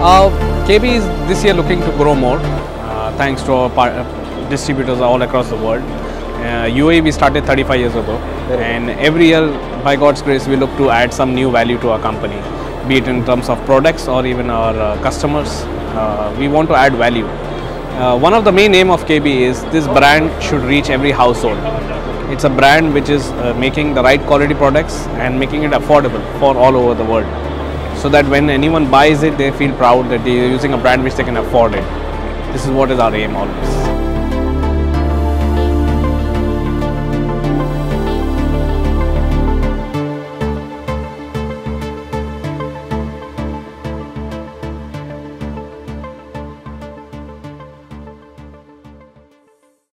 KB is this year looking to grow more uh, thanks to our par- uh, distributors all across the world. Uh, UAE we started 35 years ago, and every year, by God's grace, we look to add some new value to our company, be it in terms of products or even our uh, customers. Uh, we want to add value. Uh, one of the main aim of KB is this brand should reach every household. It's a brand which is uh, making the right quality products and making it affordable for all over the world. So that when anyone buys it, they feel proud that they are using a brand which they can afford it. This is what is our aim always.